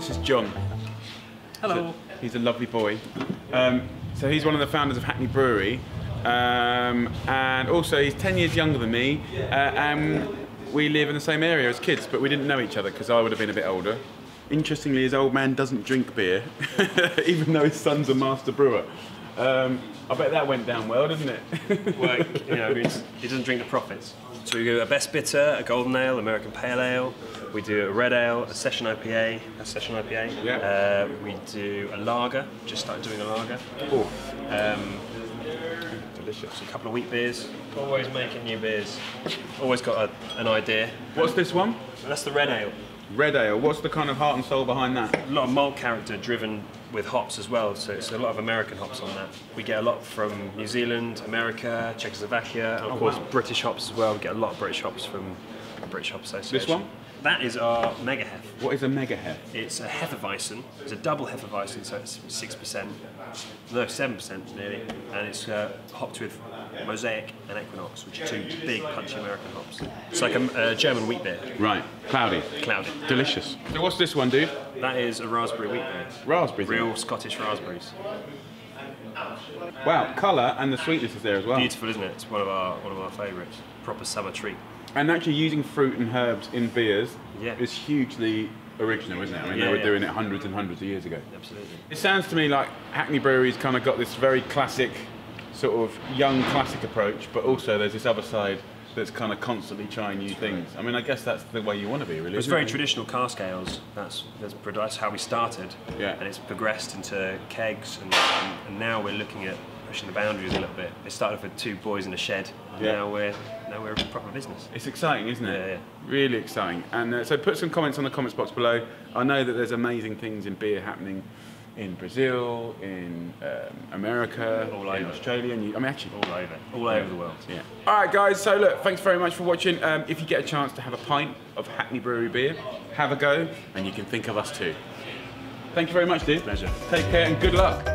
This is John. Hello. He's a lovely boy. Um, so he's one of the founders of Hackney Brewery, um, and also he's 10 years younger than me. Uh, and we live in the same area as kids, but we didn't know each other because I would have been a bit older. Interestingly, his old man doesn't drink beer, even though his son's a master brewer. Um, I bet that went down well, didn't it? Well, you know, he doesn't drink the profits. So we do a best bitter, a golden ale, American pale ale. We do a red ale, a session IPA, a session IPA. Yeah. Uh, we do a lager. Just started doing a lager. Oh, Um, delicious. a couple of wheat beers. Always making new beers. Always got a, an idea. What's this one? That's the red ale. Red ale. What's the kind of heart and soul behind that? A lot of malt character driven with hops as well, so it's a lot of American hops on that. We get a lot from New Zealand, America, Czechoslovakia, and of oh, course wow. British hops as well. We get a lot of British hops from the British Hop Association. This one? That is our mega hef. What is a mega hef? It's a Hefeweizen. It's a double Hefeweizen, so it's six percent, no seven percent nearly, and it's uh, hopped with Mosaic and Equinox, which are two big punchy American hops. It's like a, a German wheat beer, Right, cloudy. Cloudy. Delicious. So what's this one, dude? That is a raspberry wheat beer. Raspberry. Real Scottish raspberries. Wow, colour and the sweetness is there as well. Beautiful, isn't it? It's one of our one of our favourites. Proper summer treat. And actually using fruit and herbs in beers Yeah. is hugely original, isn't it? I mean, Yeah, they were yeah. doing it hundreds and hundreds of years ago. Absolutely. It sounds to me like Hackney Brewery's kind of got this very classic, sort of young classic approach, but also there's this other side that's kind of constantly trying new things. I mean, I guess that's the way you want to be, really. It's very it? traditional cask ales. That's that's, that's how we started. Yeah. And it's progressed into kegs, and, and, and now we're looking at pushing the boundaries a little bit. It started off with two boys in a shed. And Yeah. Now we're now we're a proper business. It's exciting, isn't it? Yeah, yeah. Really exciting. And uh, so put some comments on the comments box below. I know that there's amazing things in beer happening in Brazil, in um, America, All in over. Australia, and you, I mean, actually, All over, all over the world. Yeah. All right, guys. So look, thanks very much for watching. Um, if you get a chance to have a pint of Hackney Brewery beer, have a go, and you can think of us too. Thank you very much, dude. Pleasure. Take care and good luck.